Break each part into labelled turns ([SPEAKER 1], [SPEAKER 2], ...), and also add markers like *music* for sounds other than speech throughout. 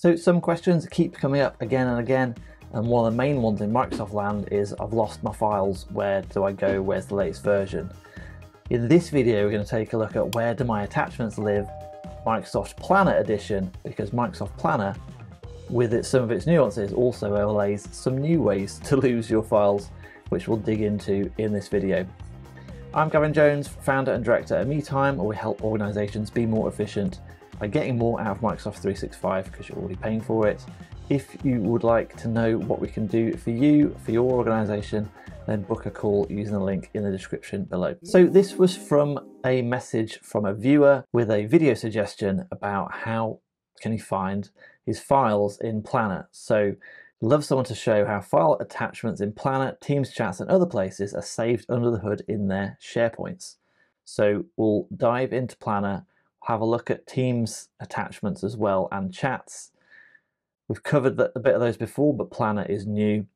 [SPEAKER 1] So some questions keep coming up again and again, and one of the main ones in Microsoft land is I've lost my files, where do I go, where's the latest version? In this video we're going to take a look at where do my attachments live, Microsoft Planner edition, because Microsoft Planner, with its, some of its nuances, also overlays some new ways to lose your files, which we'll dig into in this video. I'm Gavin Jones, founder and director at MeeTime, where we help organisations be more efficient by getting more out of Microsoft 365 because you're already paying for it. If you would like to know what we can do for you, for your organization, then book a call using the link in the description below. So this was from a message from a viewer with a video suggestion about how can he find his files in Planner. So love someone to show how file attachments in Planner, Teams chats and other places are saved under the hood in their SharePoints. So we'll dive into Planner have a look at Teams attachments as well and chats. We've covered a bit of those before, but Planner is new.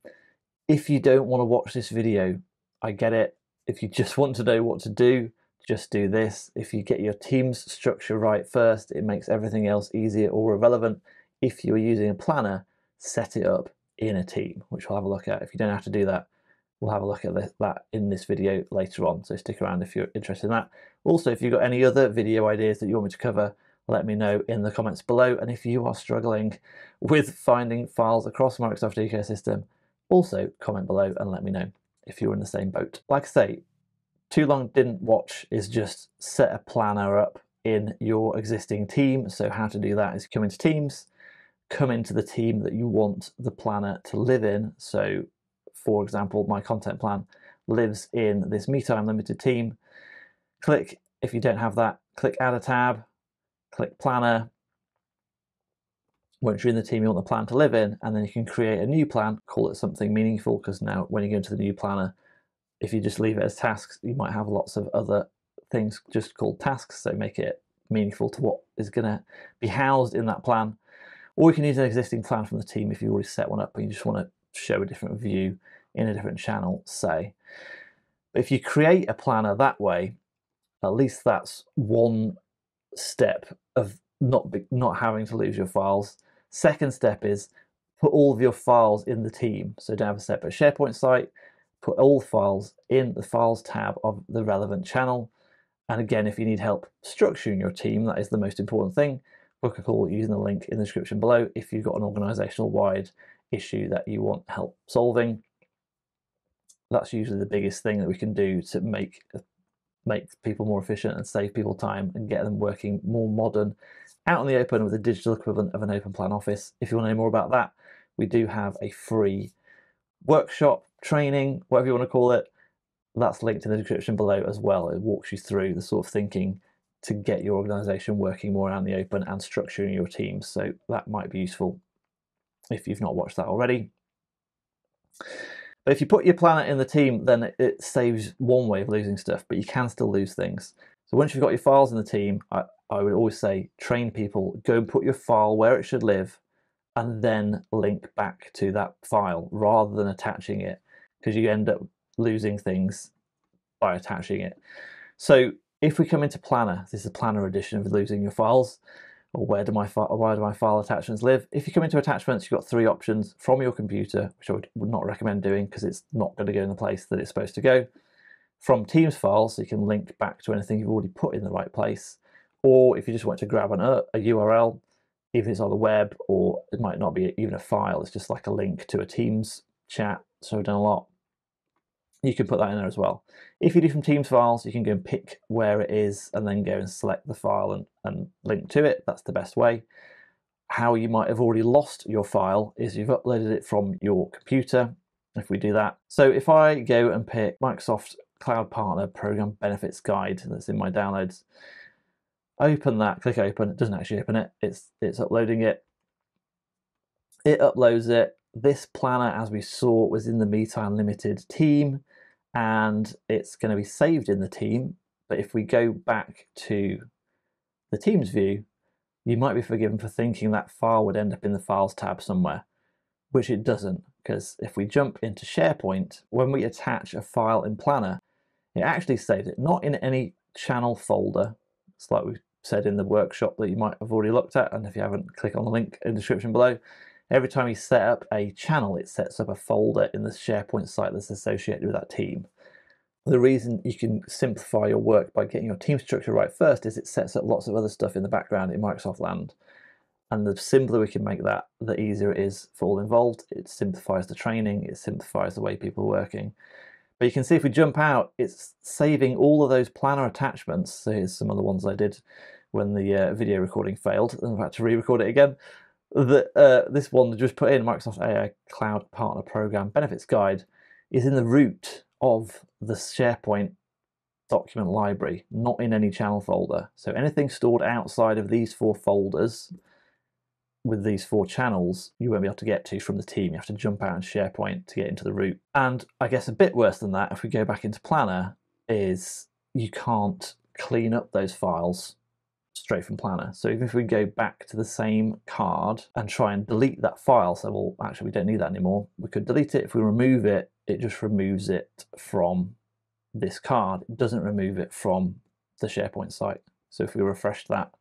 [SPEAKER 1] If you don't want to watch this video, I get it. If you just *laughs* want to know what to do, just do this. If you get your Teams structure right first, it makes everything else easier or irrelevant. If you're using a planner, set it up in a team, which we'll have a look at. If you don't have to do that, we'll have a look at that in this video later on. So stick around if you're interested in that. Also, if you've got any other video ideas that you want me to cover, let me know in the comments below. And if you are struggling with finding files across Microsoft ecosystem, also comment below and let me know if you're in the same boat. Like I say, too long didn't watch is just set a planner up in your existing team. So how to do that is come into Teams, come into the team that you want the planner to live in. So for example, my content plan lives in this MeeTime Limited team. Click, if you don't have that, click Add a tab, click Planner. Once you're in the team you want the plan to live in, and then you can create a new plan, call it something meaningful, because now when you go into the new planner, if you just leave it as tasks, you might have lots of other things just called tasks, so make it meaningful to what is going to be housed in that plan. Or you can use an existing plan from the team if you already set one up and you just want to show a different view in a different channel, say. If you create a planner that way, at least that's one step of not not having to lose your files. Second step is put all of your files in the team. So don't have a separate SharePoint site, put all files in the files tab of the relevant channel. And again, if you need help structuring your team, that is the most important thing. Book a call using the link in the description below if you've got an organizational wide issue that you want help solving. That's usually the biggest thing that we can do to make uh, make people more efficient and save people time and get them working more modern out in the open with a digital equivalent of an open plan office. If you want to know more about that, we do have a free workshop, training, whatever you want to call it. That's linked in the description below as well. It walks you through the sort of thinking to get your organization working more out in the open and structuring your teams. So that might be useful if you've not watched that already. But if you put your planner in the team, then it, saves one way of losing stuff, but you can still lose things. So once you've got your files in the team, I, I would always say train people, go and put your file where it should live, and then link back to that file rather than attaching it, because you end up losing things by attaching it. So if we come into Planner, this is a Planner edition of losing your files or where do my where do my file attachments live? If you come into attachments, you've got three options from your computer, which I would, not recommend doing because it's not going to go in the place that it's supposed to go. From Teams files, so you can link back to anything you've already put in the right place. Or if you just want to grab an, uh, a URL, if it's on the web, or it might not be even a file, it's just like a link to a Teams chat. So I've done a lot you can put that in there as well. If you do from Teams files, you can go and pick where it is and then go and select the file and, and link to it. That's the best way. How you might have already lost your file is you've uploaded it from your computer, if we do that. So if I go and pick Microsoft Cloud Partner Program Benefits Guide that's in my downloads, open that, click open, it doesn't actually open it, it's, it's uploading it. It uploads it. This planner, as we saw, was in the MeeTime Limited team and it's going to be saved in the team. But if we go back to the Teams view, you might be forgiven for thinking that file would end up in the Files tab somewhere, which it doesn't, because if we jump into SharePoint, when we attach a file in Planner, it actually saves it, not in any channel folder, it's like we said in the workshop that you might have already looked at, and if you haven't, click on the link in the description below. Every time you set up a channel, it sets up a folder in the SharePoint site that's associated with that team. The reason you can simplify your work by getting your team structure right first is it sets up lots of other stuff in the background in Microsoft land. And the simpler we can make that, the easier it is for all involved. It simplifies the training, it simplifies the way people are working. But you can see if we jump out, it's saving all of those planner attachments. So here's some of the ones I did when the uh, video recording failed, and I've had to re-record it again. Uh, this one that just put in Microsoft AI Cloud Partner Program Benefits Guide is in the root of the SharePoint document library, not in any channel folder. So anything stored outside of these four folders with these four channels, you won't be able to get to from the team. You have to jump out in SharePoint to get into the root. And I guess a bit worse than that, if we go back into Planner, is you can't clean up those files straight from Planner. So even if we go back to the same card and try and delete that file, so well, actually we don't need that anymore, we could delete it. If we remove it, it just removes it from this card. It doesn't remove it from the SharePoint site. So if we refresh that,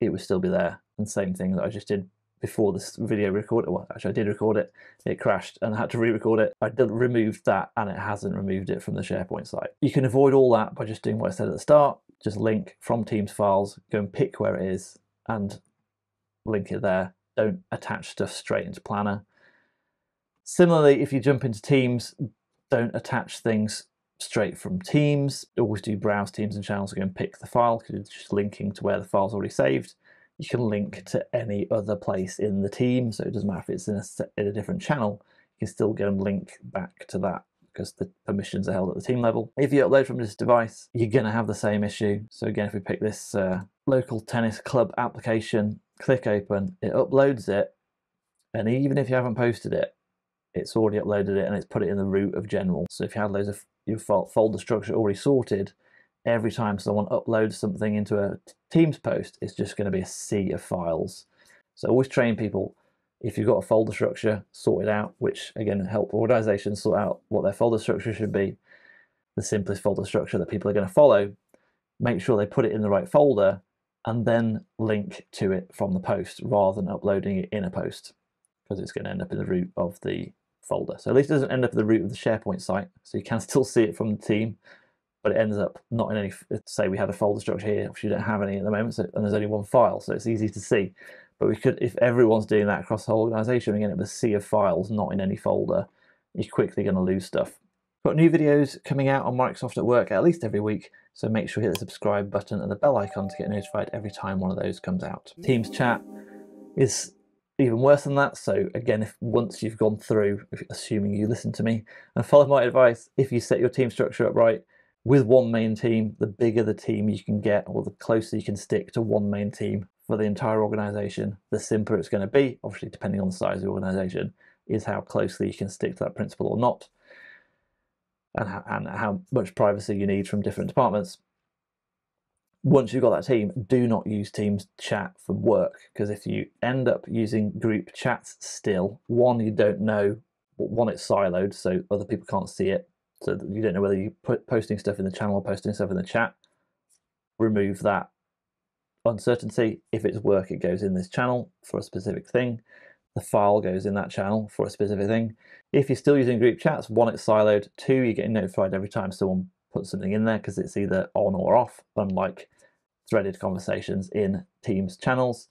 [SPEAKER 1] it would still be there. And same thing that I just did before this video recorded. Well, actually, I did record it. It crashed and I had to re-record it. I removed that and it hasn't removed it from the SharePoint site. You can avoid all that by just doing what I said at the start. Just link from Teams files, go and pick where it is and link it there. Don't attach stuff straight into Planner. Similarly, if you jump into Teams, don't attach things straight from Teams. Always do browse Teams and channels, go and pick the file because it's just linking to where the file's already saved. You can link to any other place in the team, so it doesn't matter if it's in a, in a different channel, you can still go and link back to that because the permissions are held at the team level. If you upload from this device, you're going to have the same issue. So again, if we pick this uh, local tennis club application, click open, it uploads it, and even if you haven't posted it, it's already uploaded it and it's put it in the root of general. So if you had loads of your folder structure already sorted, every time someone uploads something into a Teams post, it's just going to be a sea of files. So always train people, if you've got a folder structure, sort it out, which again help organizations sort out what their folder structure should be, the simplest folder structure that people are going to follow, make sure they put it in the right folder, and then link to it from the post rather than uploading it in a post because it's going to end up in the root of the folder. So at least it doesn't end up in the root of the SharePoint site, so you can *laughs* still see it from the team, but it ends up not in any, say we had a folder structure here, which you don't have any at the moment, so, and there's only one file, so it's easy to see. But we could, if everyone's doing that across the whole organization, we get a sea of files, not in any folder, you're quickly going to lose stuff. Got new videos coming out on Microsoft at Work at least every week, so make sure you hit the subscribe button and the bell icon to get notified every time one of those comes out. Teams chat is even worse than that. So again, if once you've gone through, assuming you listen to me and follow my advice, if you set your team structure up right with one main team, the bigger the team you can get, or the closer you can stick to one main team for the entire organization, the simpler it's going to be. Obviously, depending on the size of the organization, is how closely you can stick to that principle or not, and how, and how much privacy you need from different departments once you've got that team, do not use Teams chat for work because if you end up using group chats still, one, you don't know, one, it's siloed so other people can't see it. So you don't know whether you're posting stuff in the channel or posting stuff in the chat. Remove that uncertainty. If it's work, it goes in this channel for a specific thing. The file goes in that channel for a specific thing. If you're still using group chats, one, it's siloed. Two, you're getting notified every time someone puts something in there because it's either on or off, unlike threaded conversations in Teams channels.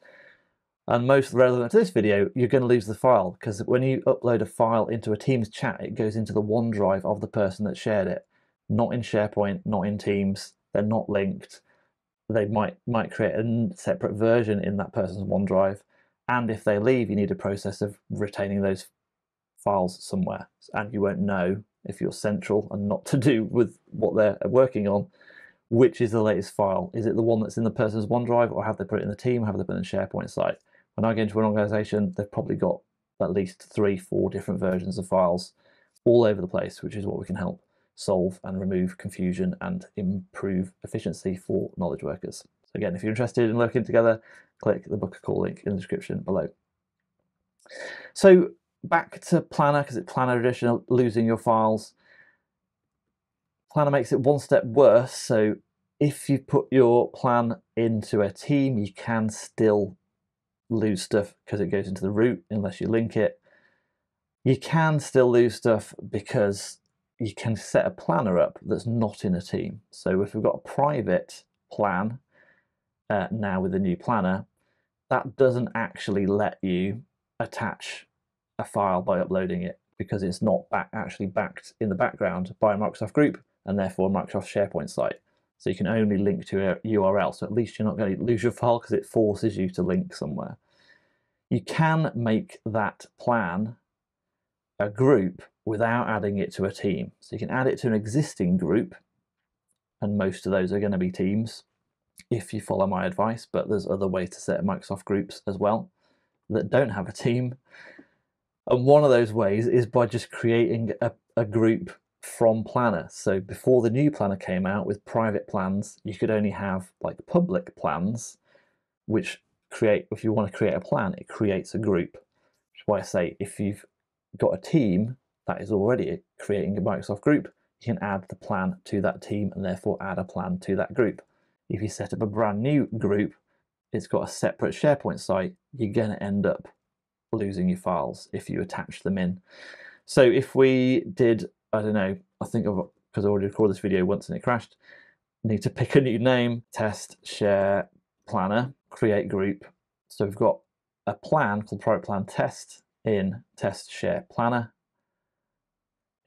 [SPEAKER 1] And most relevant to this video, you're going to lose the file because when you upload a file into a Teams chat, it goes into the OneDrive of the person that shared it, not in SharePoint, not in Teams. They're not linked. They might might create a separate version in that person's OneDrive. And if they leave, you need a process of retaining those files somewhere. And you won't know if you're central and not to do with what they're working on, which is the latest file. Is it the one that's in the person's OneDrive or have they put it in the team, have they put it in SharePoint site? When I go into an organization, they've probably got at least three, four different versions of files all over the place, which is what we can help solve and remove confusion and improve efficiency for knowledge workers. So again, if you're interested in working together, click the book a call link in the description below. So back to Planner, because it's Planner Edition, losing your files. Planner makes it one step worse. So if you put your plan into a team, you can still lose stuff because it goes into the root unless you link it. You can still lose stuff because you can set a planner up that's not in a team. So if we've got a private plan uh, now with a new planner, that doesn't actually let you attach a file by uploading it because it's not back, actually backed in the background by a Microsoft group and therefore a Microsoft SharePoint site. So you can only link to a URL. So at least you're not going to lose your file because it forces you to link somewhere. You can make that plan a group without adding it to a team. So you can add it to an existing group, and most of those are going to be teams if you follow my advice, but there's other ways to set Microsoft groups as well that don't have a team. And one of those ways is by just creating a, a group from Planner. So before the new Planner came out with private plans, you could only have like public plans, which create, if you want to create a plan, it creates a group. Which is why I say if you've got a team that is already creating a Microsoft group, you can add the plan to that team and therefore add a plan to that group. If you set up a brand new group, it's got a separate SharePoint site, you're going to end up losing your files if you attach them in. So if we did, I don't know, I think of because I already recorded this video once and it crashed, need to pick a new name, test, share, planner, create group. So we've got a plan called Private Plan Test in Test Share Planner.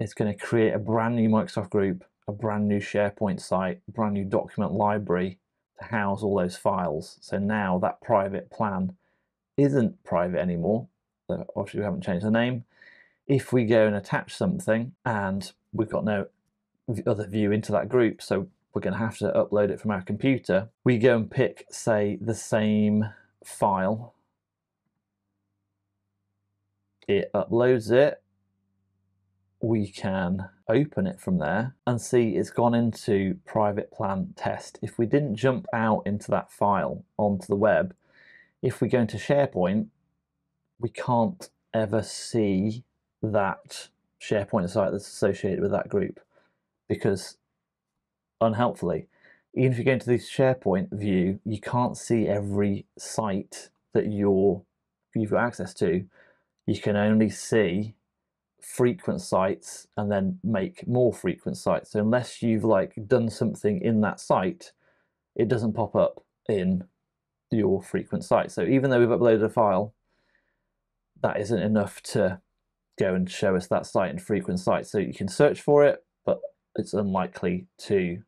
[SPEAKER 1] It's going to create a brand new Microsoft group, a brand new SharePoint site, brand new document library to house all those files. So now that private plan isn't private anymore. So obviously we haven't changed the name. If we go and attach something and we've got no other view into that group, so we're going to have to upload it from our computer, we go and pick, say, the same file it uploads it we can open it from there and see it's gone into private plan test. If we didn't jump out into that file onto the web, if we go into SharePoint, we can't ever see that SharePoint site that's associated with that group because unhelpfully, even if you go into the SharePoint view, you can't see every site that you're, you've got access to you can only see frequent sites and then make more frequent sites. So unless you've like done something in that site, it doesn't pop up in your frequent site. So even though we've uploaded a file, that isn't enough to go and show us that site in frequent sites. So you can search for it, but it's unlikely to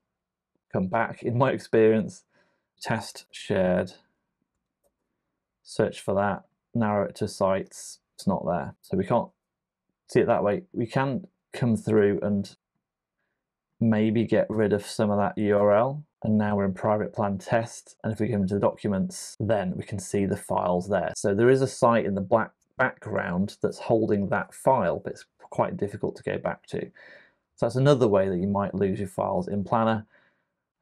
[SPEAKER 1] come back in my *laughs* experience. Test shared, search for that, narrow it to sites, it's not there. So we can't see it that way. We can come through and maybe get rid of some of that URL. And now we're in private plan test. And if we come into the documents, then we can see the files there. So there is a site in the black background that's holding that file, but it's quite difficult to go back to. So that's another way that you might lose your files in Planner.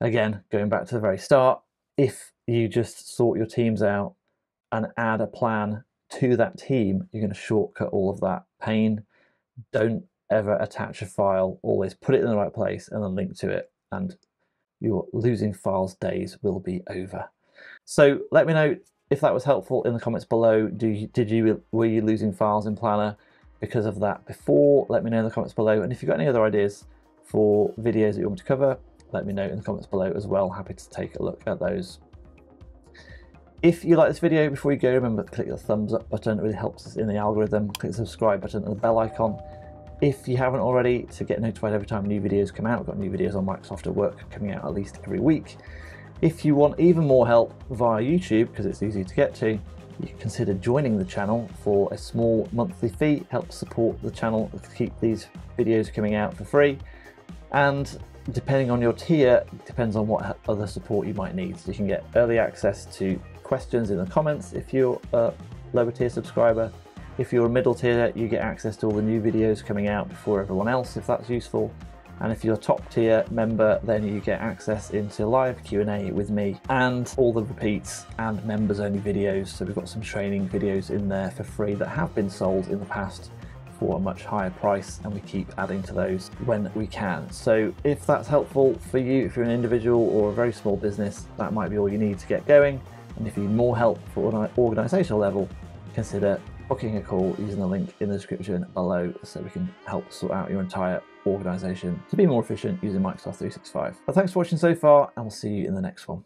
[SPEAKER 1] Again, going back to the very start, if you just sort your teams out and add a plan to that team, you're going to shortcut all of that pain. Don't ever attach a file, always put it in the right place and then link to it, and your losing files days will be over. So let me know if that was helpful in the comments below. Do you, did you were you losing files in Planner because of that before? Let me know in the comments below. And if you've got any other ideas for videos that you want me to cover, let me know in the comments below as well. Happy to take a look at those. If you like this video, before you go, remember to click the thumbs up button. It really helps us in the algorithm. Click the subscribe button and the bell icon. If you haven't already, to get notified every time new videos come out, we've got new videos on Microsoft at Work coming out at least every week. If you want even more help via YouTube, because it's easy to get to, you can consider joining the channel for a small monthly fee, help support the channel to keep these videos coming out for free. And depending on your tier, depends on what other support you might need. So you can get early access to questions in the comments if you're a lower tier subscriber. If you're a middle tier, you get access to all the new videos coming out before everyone else, if that's useful. And if you're a top tier member, then you get access into live Q&A with me and all the repeats and members only videos. So we've got some training videos in there for free that have been sold in the past for a much higher price and we keep adding to those when we can. So if that's helpful for you, if you're an individual or a very small business, that might be all you need to get going. And if you need more help for an organizational level, consider booking a call using the link in the description below so we can help sort out your entire organization to be more efficient using Microsoft 365. But thanks for watching so far and we'll see you in the next one.